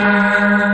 Música